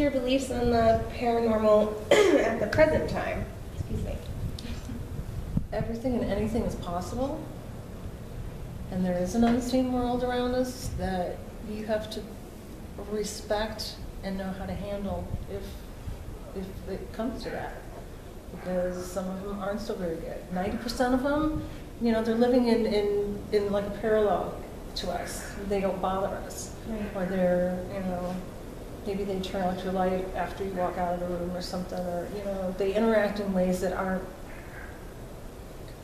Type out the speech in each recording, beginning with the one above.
your beliefs on the paranormal at the present time? Excuse me. Everything and anything is possible. And there is an unseen world around us that you have to respect and know how to handle if, if it comes to that. Because some of them aren't so very good. Ninety percent of them, you know, they're living in, in, in like a parallel to us. They don't bother us. Right. Or they're, you know, maybe they turn out your light after you walk out of the room or something, or, you know, they interact in ways that aren't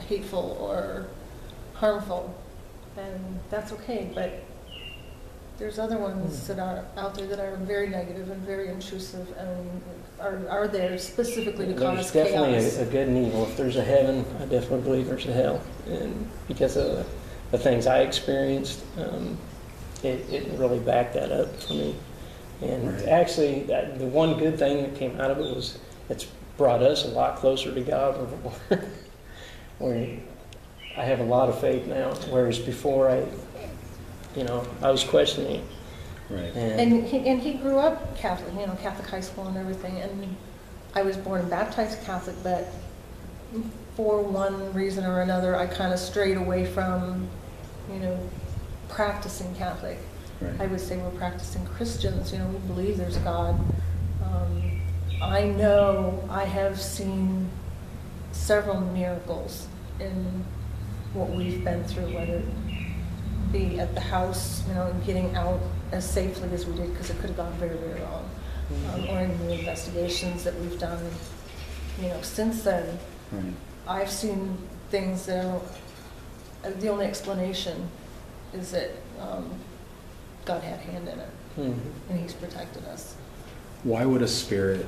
hateful or harmful, and that's okay, but there's other ones that are out there that are very negative and very intrusive and are, are there specifically to There's cause definitely chaos. a, a good and evil. If there's a heaven, I definitely believe there's a hell. And because of the things I experienced, um, it, it really backed that up for me. And Right. actually, that, the one good thing that came out of it was it's brought us a lot closer to God. Where, where I have a lot of faith now, whereas before I, you know, I was questioning. Right. And, And he, and he grew up Catholic, you know, Catholic high school and everything, and I was born and baptized Catholic, but for one reason or another, I kind of strayed away from, you know, practicing Catholic. I would say we're practicing Christians, you know, we believe there's God. Um, I know I have seen several miracles in what we've been through, whether it be at the house, you know, and getting out as safely as we did, because it could have gone very, very wrong. Um, or in the investigations that we've done, you know, since then. Right. I've seen things that are, uh, the only explanation is that um, God had a hand in it, Mhm. and He's protected us. Why would a spirit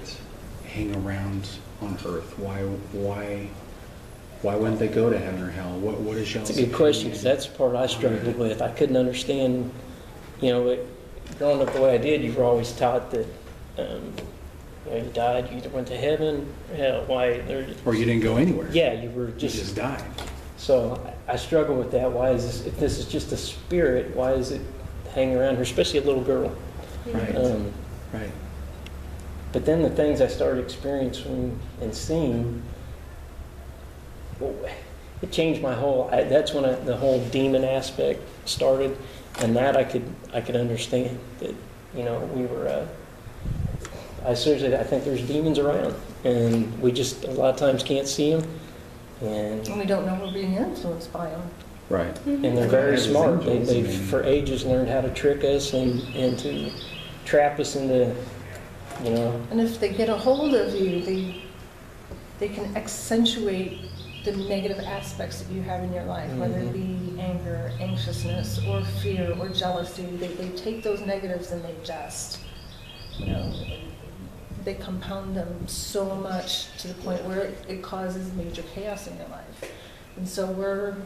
hang around on Earth? Why? Why? Why wouldn't they go to heaven or hell? What? What is y'all's That's a good question, because that's the part I struggled with. I couldn't understand, you know, it, growing up the way I did, you were always taught that, um, you know, you died, you either went to heaven, or hell, why, Or you didn't go anywhere. yeah, you were You just, just died. so I I struggle with that. Why is this, if this is just a spirit, why is it hanging around her, especially a little girl? Right. Um, Right. But then the things I started experiencing and seeing, well, it changed my whole. I, that's when I, the whole demon aspect started, and that I could I could understand that you know we were. Uh, I seriously I think there's demons around, and we just a lot of times can't see them, and And we don't know we're being influenced by them. Right. and they're very smart. They, they've for ages learned how to trick us and and to trap us into, you know, And if they get a hold of you, they, they can accentuate the negative aspects that you have in your life, whether it mm-hmm. be anger, anxiousness, or fear, or jealousy. They, they take those negatives and they just, you know, they compound them so much to the point where it, it causes major chaos in your life. And so we're,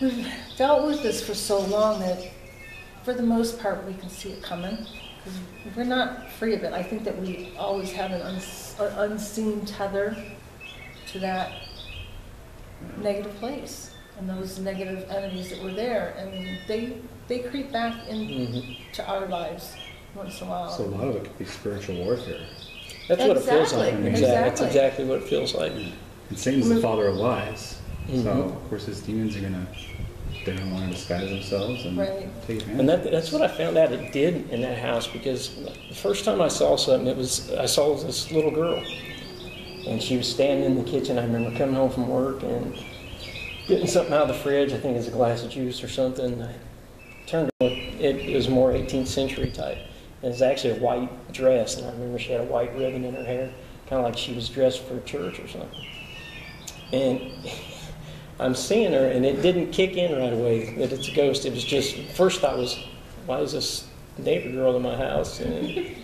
we've dealt with this for so long that for the most part, we can see it coming because We're not free of it. I think that we always have an uns- an unseen tether to that negative place and those negative entities that were there. And they, they creep back into mhm. our lives once in a while. So a lot of it could be spiritual warfare. that's what it feels like. Exactly, Exactly. That's exactly. exactly what it feels like. And Satan's the father of lies. So Mhm. of course his demons are gonna they're gonna want to disguise themselves and Right. take advantage. And that, that's what I found out it did in that house because the first time I saw something, it was I saw this little girl, and she was standing in the kitchen. I remember coming home from work and getting something out of the fridge. I think it's a glass of juice or something. I turned to look. It was more 18th century type. And was actually a white dress, and I remember she had a white ribbon in her hair, kind of like she was dressed for church or something. And I'm seeing her, and it didn't kick in right away that it's a ghost. It was just first thought was, why is this neighbor girl in my house? And,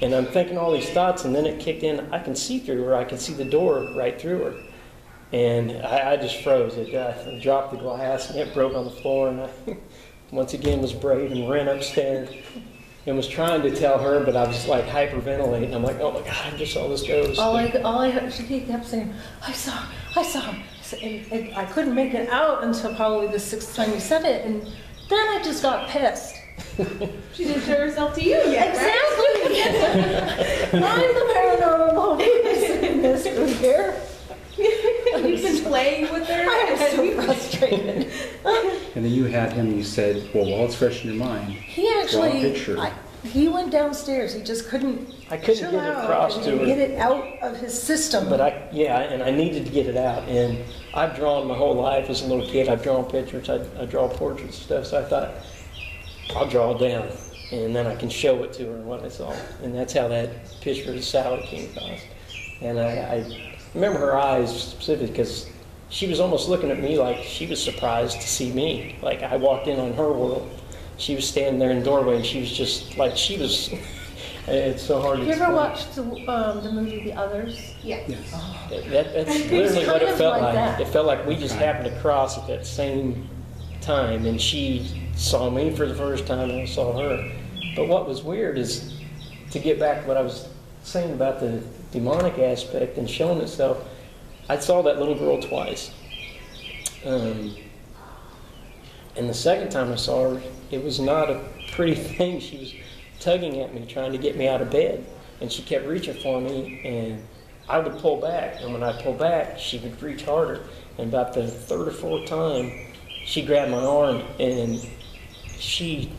and I'm thinking all these thoughts, and then it kicked in. I can see through her. I can see the door right through her, and I, I just froze. It uh, dropped the glass, and it broke on the floor. And I once again was brave and ran upstairs. And was trying to tell her, but I was like hyperventilating. I'm like, oh my god, I just saw this ghost. All I, all I heard, she kept saying, I saw him, I saw him. So- And, and I couldn't make it out until probably the sixth time you said it, and then I just got pissed. She didn't show herself to you yet, right? Exactly. I'm the paranormal person, Miss Greer. You've been playing with her? I am so frustrated. And then you had him, you said, well, while it's fresh in your mind, He Draw a actually, picture. I- he went downstairs, he just couldn't I couldn't chill get it out across to her. Get it out of his system. But I, yeah, and I needed to get it out. And I've drawn my whole life as a little kid. I've drawn pictures. I, I draw portraits and stuff. So I thought, I'll draw it down, and then I can show it to her and what I saw. And that's how that picture of Sallie came across. And I, I remember her eyes specifically because she was almost looking at me like she was surprised to see me. Like I walked in on her world. She was standing there in the doorway, and she was just like she was. It's so hard to. You ever explain. watched the, um, the movie The Others? Yeah. yes. That, that's literally what it felt like like. It felt like we just happened to cross at that same time, and she saw me for the first time, and I saw her. But what was weird is to get back to what I was saying about the demonic aspect and showing itself. I saw that little girl twice. Um, and the second time I saw her, it was not a pretty thing. She was tugging at me, trying to get me out of bed. And she kept reaching for me, and I would pull back. And when I pull back, she would reach harder. And about the third or fourth time, she grabbed my arm, and she,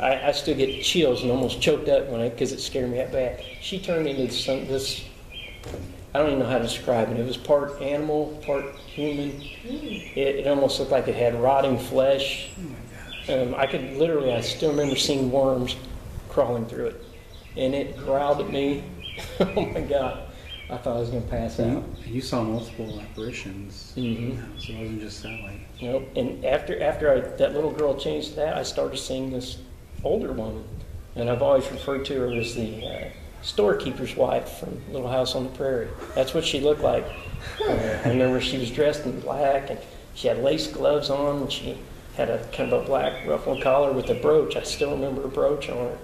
I, I still get chills and almost choked up when I, because it scared me that bad. She turned into some, this, I don't even know how to describe it. It was part animal, part human. It, it almost looked like it had rotting flesh. Oh. Um, I could literally, I still remember seeing worms crawling through it. And it growled at me. oh my God. I thought I was going to pass out. you, you saw multiple apparitions. Mhm. Yeah, so it wasn't just Sallie. Nope. And after, after I, that little girl changed that, I started seeing this older woman. And I've always referred to her as the uh, storekeeper's wife from Little House on the Prairie. That's what she looked like. I remember she was dressed in black and she had lace gloves on and she had a kind of a black ruffled collar with a brooch. I still remember a brooch on her.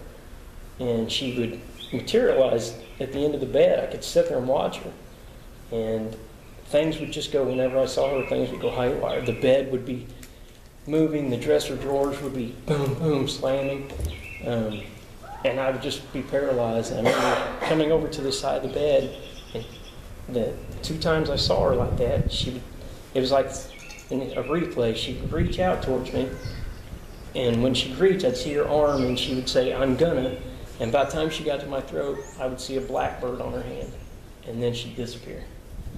And she would materialize at the end of the bed. I could sit there and watch her. And things would just go, whenever I saw her, things would go haywire. The bed would be moving, the dresser drawers would be boom, boom, slamming. Um, and I would just be paralyzed. And I remember coming over to the side of the bed, and the two times I saw her like that, she would, it was like in a replay. She would reach out towards me, and when she'd reach, I'd see her arm, and she would say, I'm gonna. And by the time she got to my throat, I would see a blackbird on her hand, and then she'd disappear.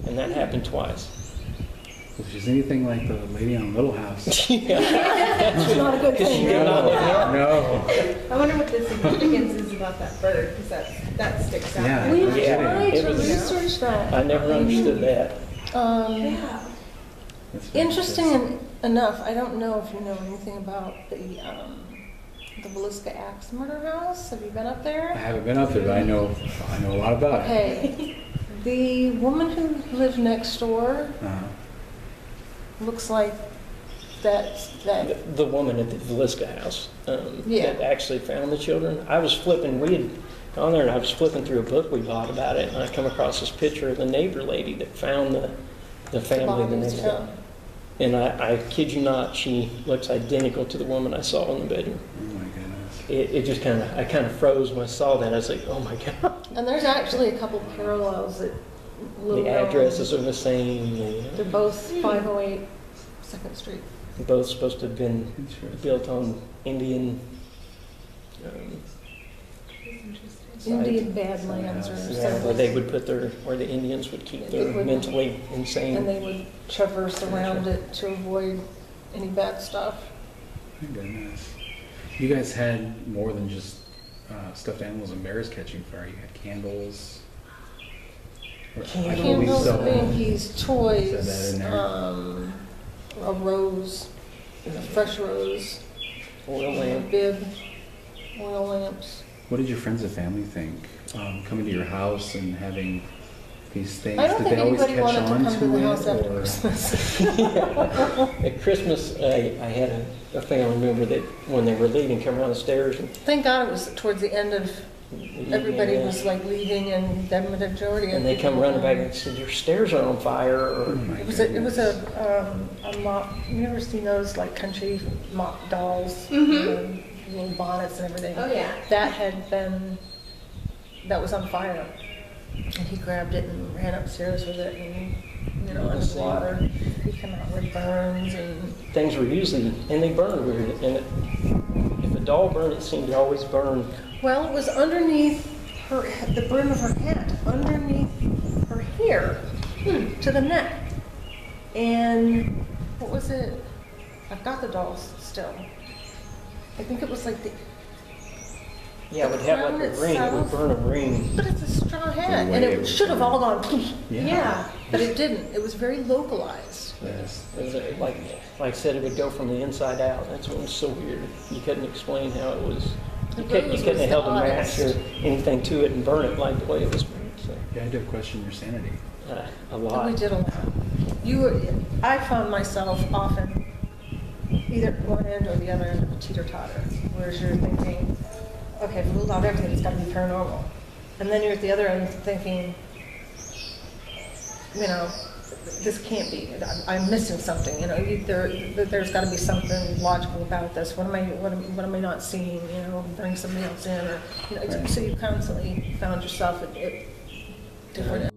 And that happened twice. If she's anything like the lady on Little House. yeah. It's not a good thing. did not look at No. I wonder what the significance is about that bird, because that, that sticks out. Yeah. We Yeah, tried it to was- research that. I never understood that. Um, Yeah. That's very interesting en- enough, I don't know if you know anything about the, um, the Villisca Axe Murder House. Have you been up there? I there? haven't been up there, but I know, I know a lot about it. Okay. The woman who lived next door Uh, looks like that, The, that, the woman at the Villisca house um, Yeah. that actually found the children. I was flipping, we had gone there and I was flipping through a book we bought about it, and I come across this picture of the neighbor lady that found the, the family the bodies, next yeah. day. And I, I kid you not, she looks identical to the woman I saw in the bedroom. oh my goodness. It, it just kind of, I kind of froze when I saw that. I was like, oh my God. And there's actually a couple parallels that little The known. addresses are the same. and They're both 508 Second Street. Both supposed to have been Interesting. built on Indian. Um, Indian Badlands or yeah, something. where they would put their, where the Indians would keep They their would- mentally insane. And they would traverse around it to avoid any bad stuff. My goodness. You guys had more than just uh, stuffed animals and bears catching fire. You had candles. Or- I believe Candles, so. binkies, Said that toys, in there. um, a rose, a fresh rose, Oil a lamp. bib, oil lamps. What did your friends and family think? Um, coming to your house and having these things? I don't did think they always anybody catch wanted to on come to the it, house after or- Christmas. At Christmas, I, I had a, a family member that, when they were leaving, come around the stairs and. Thank God it was towards the end of, everybody Yeah. was like leaving and the majority of And they come running were- back and said, your stairs are on fire, Oh or, my It was a, it was a, um, a mop, you ever seen those like country mop dolls? Mhm. Little bonnets and everything. Oh, yeah. That had been, that was on fire. And he grabbed it and ran upstairs with it and, you know, under the water. He came out with burns and, Things were usually, and they burned weird, and it, if a doll burned, it seemed to always burn. Well, it was underneath her, the brim of her hat, underneath her hair hmm, to the neck. And what was it? I've got the dolls still. I think it was like the, Yeah, it would have crown like a ring, it would burn a ring. but it's a straw hat, and it it should have all gone poof. Yeah. But it didn't. It was very localized. Yes. It like, like I said, it would go from the inside out. That's what was so weird. You couldn't explain how it was. You The couldn't, you rose couldn't was have held a match or anything to it and burn it like the way it was burned. So, You had to question your sanity. uh, a And we did a lot. You were, I found myself often either one end or the other end of a teeter totter, whereas you're thinking, okay, if we ruled out everything, it's got to be paranormal. And then you're at the other end thinking, you know, this can't be. I'm- I'm missing something. You know, you, there, there's got to be something logical about this. What am I, what am, what am I not seeing? You know, bring somebody else in, or you know, Right. so you constantly found yourself at, at different